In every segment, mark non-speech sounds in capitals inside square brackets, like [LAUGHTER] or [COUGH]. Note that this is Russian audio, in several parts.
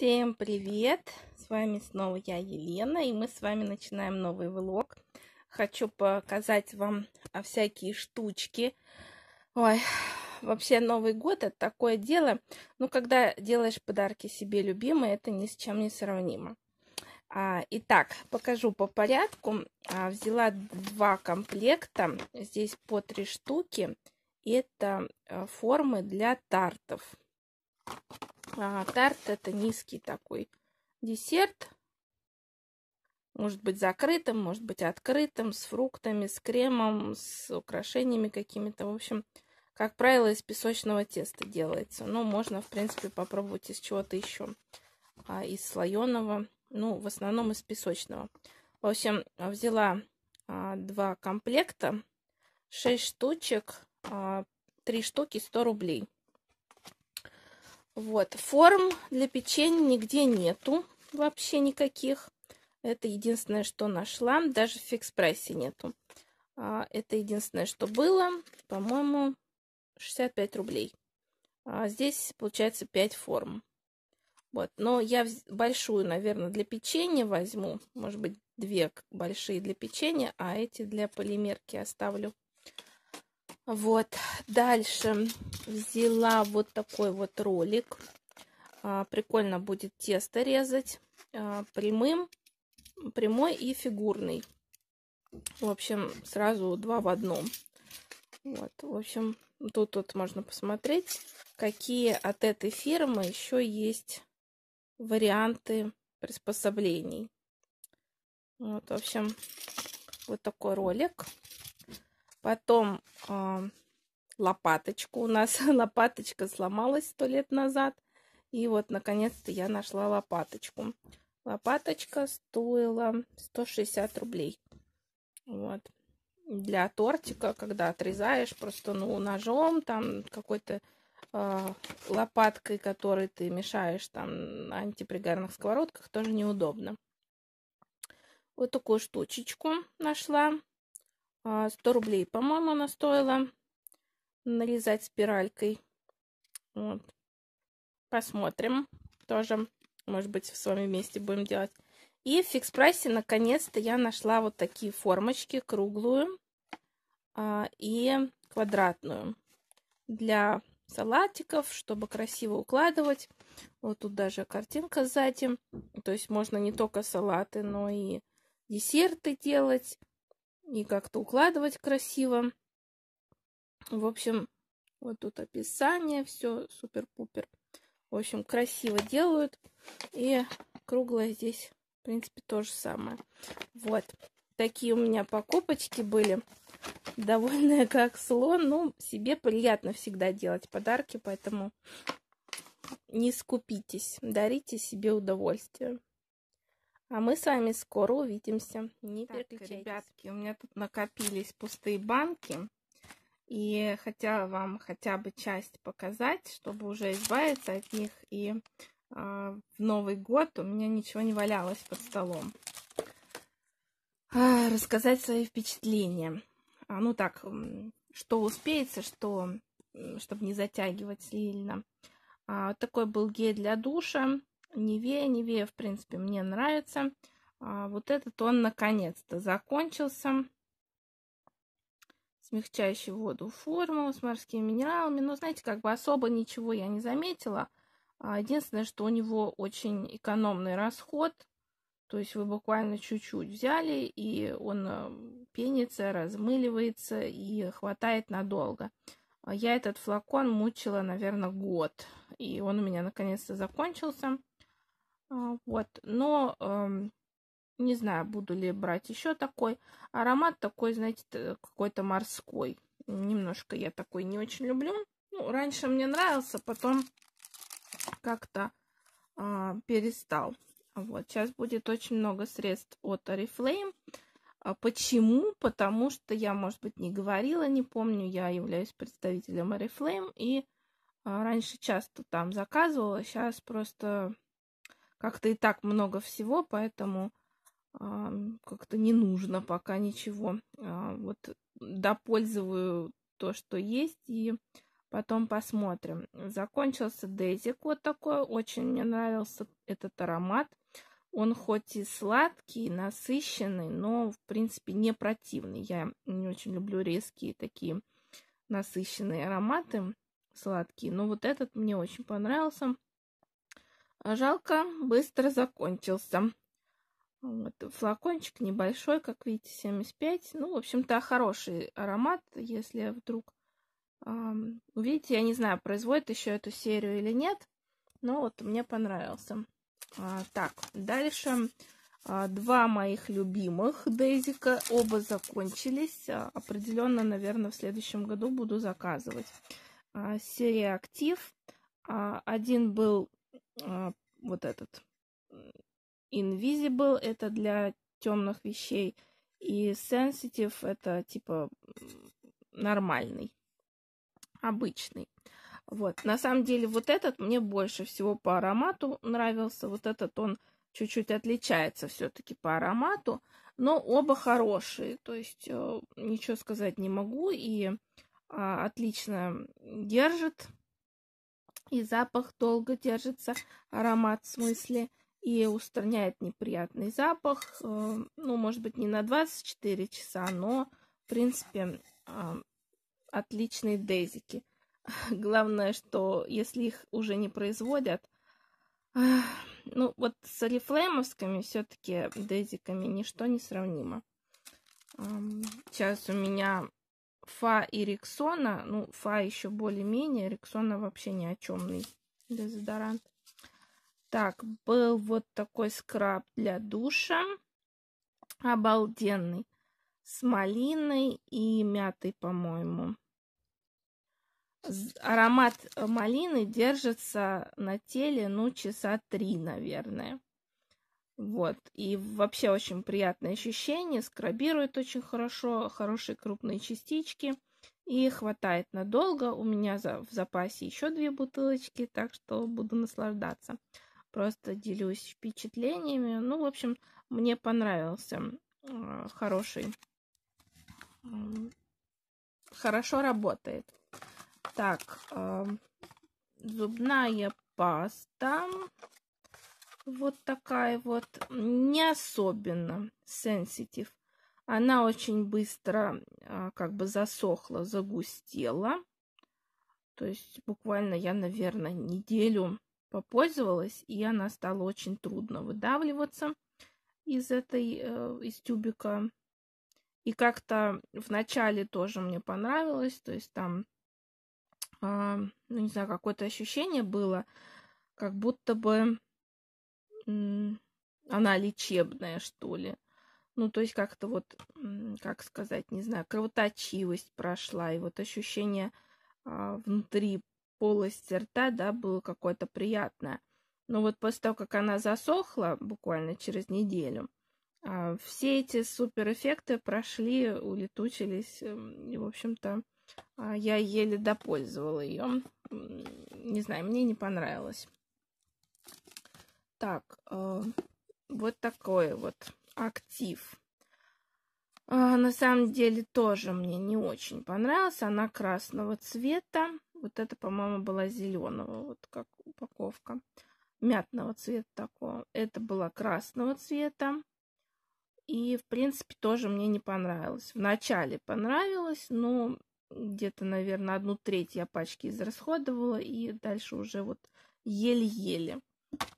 Всем привет! С вами снова я, Елена, и мы с вами начинаем новый влог. Хочу показать вам а, всякие штучки. Ой, вообще Новый год это такое дело, ну, когда делаешь подарки себе любимые, это ни с чем не сравнимо. А, итак, покажу по порядку. А, взяла два комплекта, здесь по три штуки. Это а, формы для тартов. А, тарт это низкий такой десерт. Может быть закрытым, может быть открытым, с фруктами, с кремом, с украшениями какими-то. В общем, как правило, из песочного теста делается. Но можно, в принципе, попробовать из чего-то еще. А, из слоеного, ну, в основном из песочного. В общем, взяла а, два комплекта, 6 штучек, а, 3 штуки 100 рублей. Вот, форм для печенья нигде нету, вообще никаких. Это единственное, что нашла, даже в фикс-прайсе нету. А, это единственное, что было, по-моему, 65 рублей. А здесь, получается, 5 форм. Вот, но я большую, наверное, для печенья возьму. Может быть, две большие для печенья, а эти для полимерки оставлю. Вот, дальше взяла вот такой вот ролик. А, прикольно будет тесто резать а, прямым, прямой и фигурный. В общем, сразу два в одном. Вот, в общем, тут вот можно посмотреть, какие от этой фирмы еще есть варианты приспособлений. Вот, в общем, вот такой ролик. Потом э, лопаточку. У нас [LAUGHS] лопаточка сломалась сто лет назад. И вот, наконец-то, я нашла лопаточку. Лопаточка стоила 160 рублей. Вот. Для тортика, когда отрезаешь просто, ну, ножом, там, какой-то э, лопаткой, которой ты мешаешь там на антипригарных сковородках, тоже неудобно. Вот такую штучечку нашла. 100 а, рублей, по-моему, она стоила нарезать спиралькой. Вот. Посмотрим. Тоже, может быть, с вами вместе будем делать. И в фикс прайсе наконец-то я нашла вот такие формочки, круглую а, и квадратную. Для салатиков, чтобы красиво укладывать. Вот тут даже картинка сзади. То есть можно не только салаты, но и десерты делать и как-то укладывать красиво. В общем, вот тут описание, все супер-пупер. В общем, красиво делают. И круглое здесь, в принципе, то же самое. Вот. Такие у меня покупочки были. [LAUGHS] Довольная как слон. Ну, себе приятно всегда делать подарки, поэтому не скупитесь. Дарите себе удовольствие. А мы с вами скоро увидимся. Не так, переключайтесь. Ребятки, у меня тут накопились пустые банки. И хотела вам хотя бы часть показать, чтобы уже избавиться от них. И э, в Новый год у меня ничего не валялось под столом. А, рассказать свои впечатления. А, ну так, что успеется, что, чтобы не затягивать сильно. А, такой был гель для душа. Невея, Невея, в принципе, мне нравится. А вот этот он наконец-то закончился. Смягчающий воду формула с морскими минералами. Но, знаете, как бы особо ничего я не заметила. А единственное, что у него очень экономный расход. То есть вы буквально чуть-чуть взяли, и он э, пенится, размыливается и хватает надолго. А я этот флакон мучила, наверное, год. И он у меня наконец-то закончился. А, вот, но эм, не знаю, буду ли брать еще такой. Аромат такой, знаете, какой-то морской. Немножко я такой не очень люблю. Ну, раньше мне нравился, потом как-то э, перестал. Вот, сейчас будет очень много средств от Oriflame. А почему? Потому что я, может быть, не говорила, не помню. Я являюсь представителем Oriflame и раньше часто там заказывала. Сейчас просто как-то и так много всего, поэтому а, как-то не нужно пока ничего. А, вот допользую то, что есть, и Потом посмотрим. Закончился дезик вот такой. Очень мне нравился этот аромат. Он хоть и сладкий, насыщенный, но, в принципе, не противный. Я не очень люблю резкие такие насыщенные ароматы, сладкие. Но вот этот мне очень понравился. А жалко, быстро закончился. Вот, флакончик небольшой, как видите, 75. Ну, в общем-то, хороший аромат, если вдруг эм, увидите. Я не знаю, производит еще эту серию или нет, но вот мне понравился. А, так, дальше а, два моих любимых Дейзика. Оба закончились. А, определенно, наверное, в следующем году буду заказывать. А, серия Актив. А, один был а, вот этот Invisible, это для темных вещей, и Sensitive это типа нормальный, обычный. Вот, на самом деле вот этот мне больше всего по аромату нравился. Вот этот он чуть-чуть отличается все-таки по аромату, но оба хорошие, то есть э, ничего сказать не могу и э, отлично держит и запах долго держится, аромат в смысле, и устраняет неприятный запах. Э, ну, может быть, не на 24 часа, но, в принципе, э, отличные дезики. [LAUGHS] Главное, что если их уже не производят, ну, вот с орифлеймовскими все-таки дезиками ничто не сравнимо. Сейчас у меня Фа и Рексона. Ну, Фа еще более-менее. Рексона вообще ни о чемный дезодорант. Так, был вот такой скраб для душа. Обалденный. С малиной и мятой, по-моему. Аромат малины держится на теле, ну, часа три, наверное. Вот. И вообще очень приятное ощущение. Скрабирует очень хорошо, хорошие крупные частички. И хватает надолго. У меня в запасе еще две бутылочки, так что буду наслаждаться. Просто делюсь впечатлениями. Ну, в общем, мне понравился. Э, хороший. Хорошо работает. Так, э, зубная паста вот такая вот, не особенно сенситив. Она очень быстро а, как бы засохла, загустела. То есть буквально я, наверное, неделю попользовалась, и она стала очень трудно выдавливаться из этой, э, из тюбика. И как-то в начале тоже мне понравилось, то есть там, э, ну не знаю, какое-то ощущение было, как будто бы она лечебная, что ли. Ну, то есть как-то вот, как сказать, не знаю, кровоточивость прошла, и вот ощущение а, внутри полости рта, да, было какое-то приятное. Но вот после того, как она засохла, буквально через неделю, а, все эти суперэффекты прошли, улетучились, и, в общем-то, а, я еле допользовала ее. Не знаю, мне не понравилось. Так, э, вот такой вот актив. Э, на самом деле тоже мне не очень понравился. Она красного цвета. Вот это, по-моему, была зеленого, вот как упаковка. Мятного цвета такого. Это была красного цвета. И, в принципе, тоже мне не понравилось. Вначале понравилось, но где-то, наверное, одну треть я пачки израсходовала. И дальше уже вот еле-еле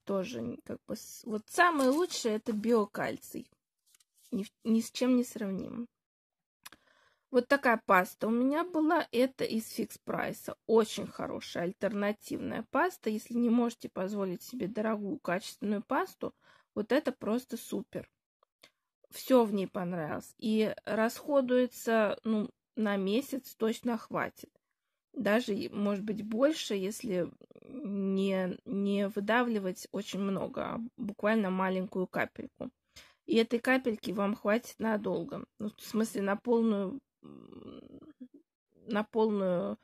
тоже как бы... Вот самое лучшее это биокальций. Ни, ни с чем не сравним. Вот такая паста у меня была. Это из фикс прайса. Очень хорошая альтернативная паста. Если не можете позволить себе дорогую качественную пасту, вот это просто супер. Все в ней понравилось. И расходуется ну, на месяц точно хватит даже, может быть, больше, если не, не выдавливать очень много, а буквально маленькую капельку. И этой капельки вам хватит надолго. Ну, в смысле, на полную, на полную,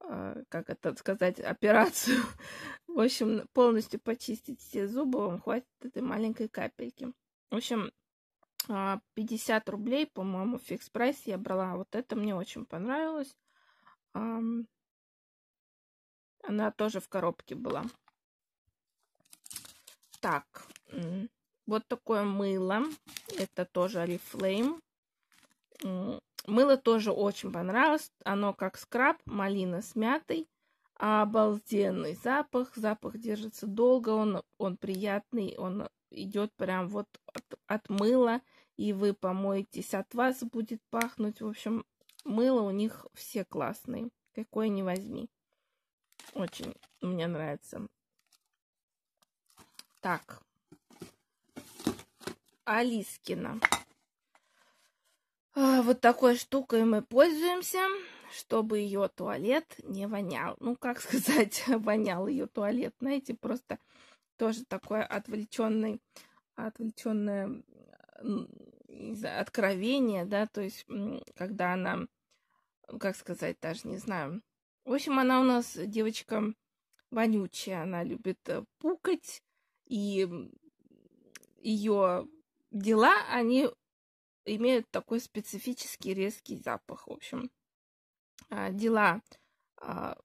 а, как это сказать, операцию. [LAUGHS] В общем, полностью почистить все зубы вам хватит этой маленькой капельки. В общем, 50 а, рублей, по-моему, фикс прайс я брала. Вот это мне очень понравилось. Она тоже в коробке была. Так, вот такое мыло. Это тоже Oriflame. Мыло тоже очень понравилось. Оно как скраб, малина с мятой. Обалденный запах. Запах держится долго, он, он приятный, он идет прям вот от, от мыла. И вы помоетесь, от вас будет пахнуть. В общем, мыло у них все классные. Какое не возьми. Очень мне нравится. Так. Алискина. А, вот такой штукой мы пользуемся, чтобы ее туалет не вонял. Ну, как [LAUGHS] сказать, вонял ее туалет. Знаете, просто тоже такое отвлеченный, отвлеченное откровение, да, то есть, когда она, как сказать, даже не знаю. В общем, она у нас девочка вонючая, она любит э, пукать, и ее дела, они имеют такой специфический резкий запах. В общем, а, дела, а,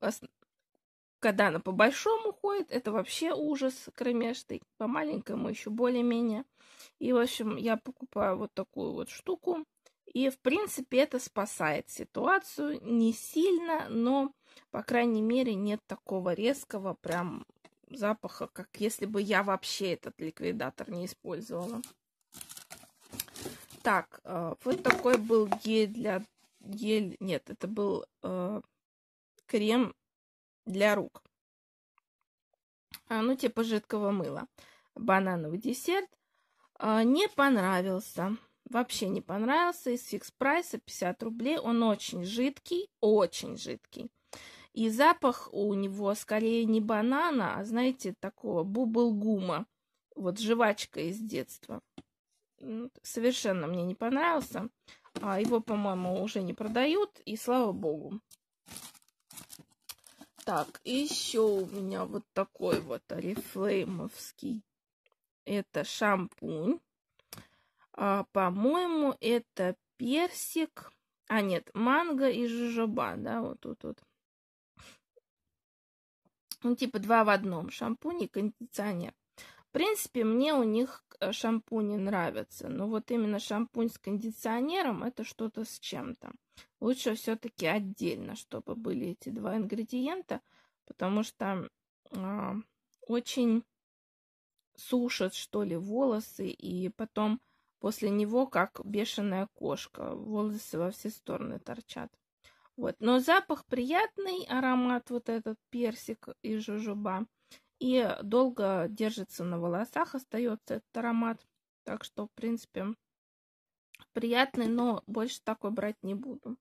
когда она по большому ходит, это вообще ужас кромешный. По маленькому еще более-менее. И, в общем, я покупаю вот такую вот штуку. И, в принципе, это спасает ситуацию. Не сильно, но, по крайней мере, нет такого резкого прям запаха, как если бы я вообще этот ликвидатор не использовала. Так, э, вот такой был гель для... Гель... Нет, это был э, крем для рук. А, ну, типа жидкого мыла. Банановый десерт. А, не понравился. Вообще не понравился. Из фикс прайса 50 рублей. Он очень жидкий. Очень жидкий. И запах у него скорее не банана, а, знаете, такого бублгума. Вот жвачка из детства. Совершенно мне не понравился. А его, по-моему, уже не продают, и слава богу. Так, еще у меня вот такой вот орифлеймовский. Это шампунь. А, по-моему, это персик. А, нет, манго и жужоба, да, вот тут вот. Ну, типа два в одном. Шампунь и кондиционер. В принципе, мне у них э, шампуни нравятся. Но вот именно шампунь с кондиционером это что-то с чем-то. Лучше все-таки отдельно, чтобы были эти два ингредиента, потому что э, очень сушат, что ли, волосы, и потом после него, как бешеная кошка, волосы во все стороны торчат. Вот. Но запах приятный, аромат вот этот персик и жужуба. И долго держится на волосах, остается этот аромат. Так что, в принципе, приятный, но больше такой брать не буду.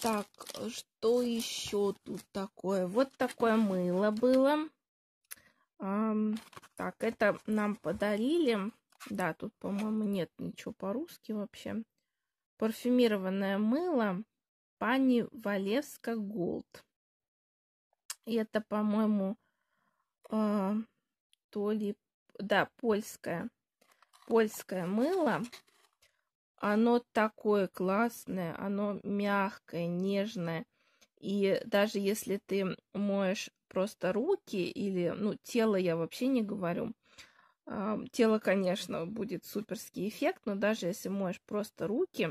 Так, что еще тут такое? Вот такое мыло было. Так, это нам подарили. Да, тут, по-моему, нет ничего по-русски вообще. Парфюмированное мыло Пани Валевска Голд. И это, по-моему, э, то ли, да, польское, польское мыло. Оно такое классное, оно мягкое, нежное. И даже если ты моешь просто руки или, ну, тело я вообще не говорю, тело, конечно, будет суперский эффект, но даже если моешь просто руки,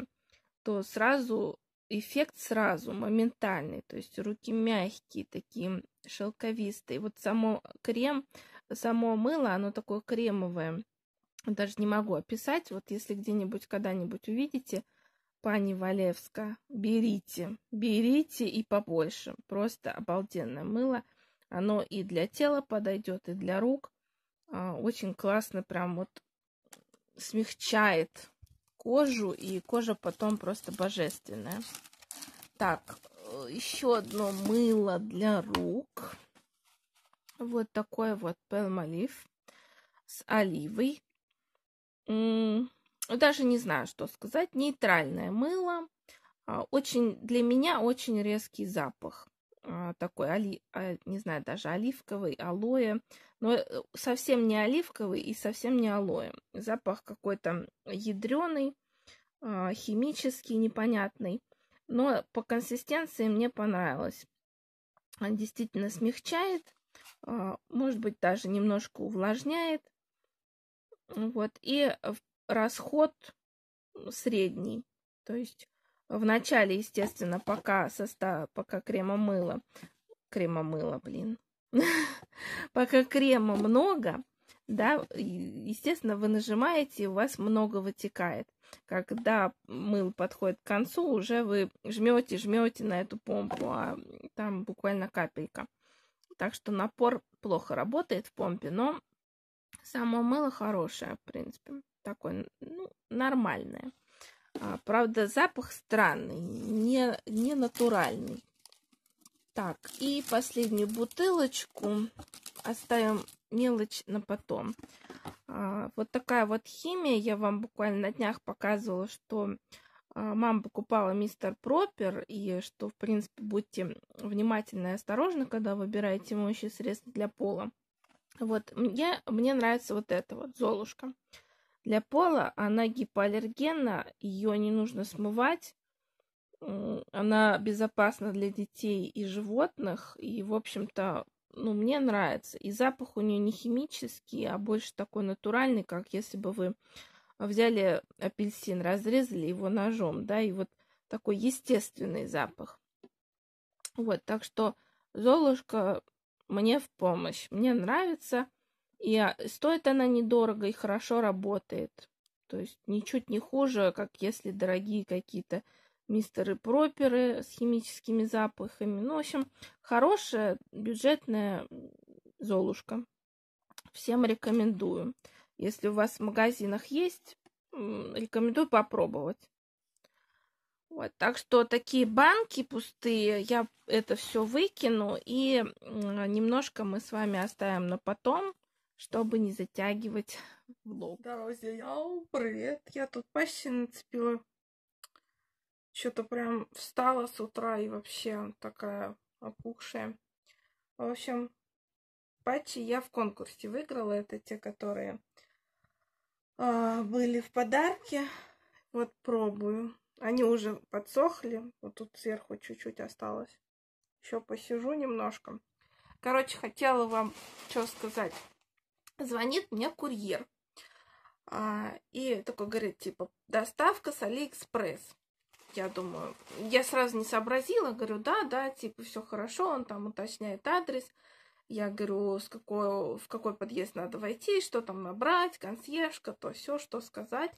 то сразу эффект сразу, моментальный. То есть руки мягкие, такие шелковистые. Вот само крем, само мыло, оно такое кремовое. Даже не могу описать. Вот если где-нибудь когда-нибудь увидите, пани Валевска, берите, берите и побольше. Просто обалденное мыло. Оно и для тела подойдет, и для рук. А, очень классно, прям вот смягчает кожу, и кожа потом просто божественная. Так, э, еще одно мыло для рук. Вот такое вот Palmolive с оливой. Даже не знаю, что сказать. Нейтральное мыло. А, очень, для меня очень резкий запах. А, такой, оли, а, не знаю, даже оливковый, алоэ. Но э, совсем не оливковый и совсем не алоэ. Запах какой-то ядреный, а, химический, непонятный. Но по консистенции мне понравилось. Он действительно смягчает, может быть, даже немножко увлажняет. Вот. И расход средний. То есть в начале, естественно, пока состав, пока крема мыла, крема мыла, блин, [LAUGHS] пока крема много, да, естественно, вы нажимаете, и у вас много вытекает. Когда мыл подходит к концу, уже вы жмете, жмете на эту помпу, а там буквально капелька. Так что напор плохо работает в помпе, но само мыло хорошее, в принципе, такое, ну, нормальное. А, правда, запах странный, не, не натуральный. Так, и последнюю бутылочку оставим мелочь на потом. А, вот такая вот химия. Я вам буквально на днях показывала, что а, мама покупала мистер Пропер, и что, в принципе, будьте внимательны и осторожны, когда выбираете моющие средства для пола. Вот, мне, мне нравится вот эта вот Золушка. Для пола она гипоаллергенна, ее не нужно смывать, она безопасна для детей и животных, и, в общем-то, ну, мне нравится. И запах у нее не химический, а больше такой натуральный, как если бы вы взяли апельсин, разрезали его ножом, да, и вот такой естественный запах. Вот, так что Золушка мне в помощь. Мне нравится, и а, стоит она недорого и хорошо работает. То есть ничуть не хуже, как если дорогие какие-то мистеры Проперы с химическими запахами. Ну, в общем, хорошая бюджетная Золушка. Всем рекомендую. Если у вас в магазинах есть, рекомендую попробовать. Вот, так что такие банки пустые, я это все выкину и немножко мы с вами оставим на потом, чтобы не затягивать [LAUGHS] влог. Друзья, привет! Я тут почти нацепила что-то прям встала с утра и вообще такая опухшая. В общем, патчи я в конкурсе выиграла. Это те, которые э, были в подарке. Вот пробую. Они уже подсохли. Вот тут сверху чуть-чуть осталось. Еще посижу немножко. Короче, хотела вам что сказать. Звонит мне курьер. А, и такой говорит, типа, доставка с Алиэкспресс я думаю, я сразу не сообразила, говорю, да, да, типа, все хорошо, он там уточняет адрес. Я говорю, с какой, в какой подъезд надо войти, что там набрать, консьержка, то все, что сказать.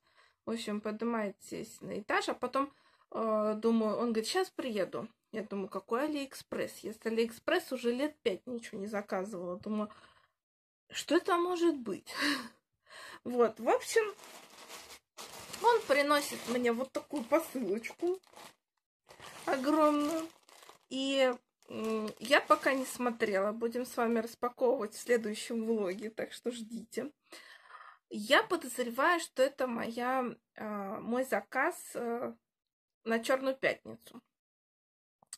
В общем, поднимаетесь на этаж, а потом э, думаю, он говорит, сейчас приеду. Я думаю, какой Алиэкспресс? Если Алиэкспресс уже лет пять ничего не заказывала, думаю, что это может быть? [LAUGHS] Вот, в общем, он приносит мне вот такую посылочку огромную. И я пока не смотрела. Будем с вами распаковывать в следующем влоге, так что ждите. Я подозреваю, что это моя, а, мой заказ э, на Черную пятницу.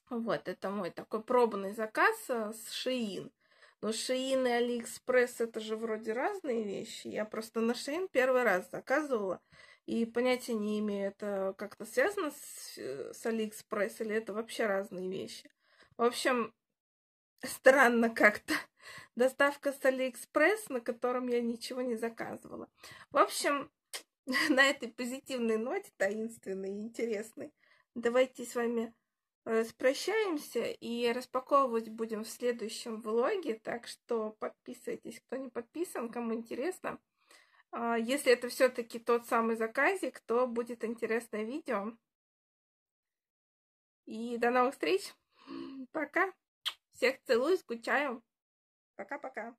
Вот, это мой такой пробный заказ э, с Shein. Но Shein и Алиэкспресс это же вроде разные вещи. Я просто на Shein первый раз заказывала. И понятия не имею, это как-то связано с, с Алиэкспресс или это вообще разные вещи. В общем, странно как-то. Доставка с Алиэкспресс, на котором я ничего не заказывала. В общем, [LAUGHS] на этой позитивной ноте, таинственной и интересной, давайте с вами распрощаемся и распаковывать будем в следующем влоге. Так что подписывайтесь, кто не подписан, кому интересно. А, если это все-таки тот самый заказик, то будет интересное видео. И до новых встреч. Пока. Всех целую, скучаю. Пока-пока.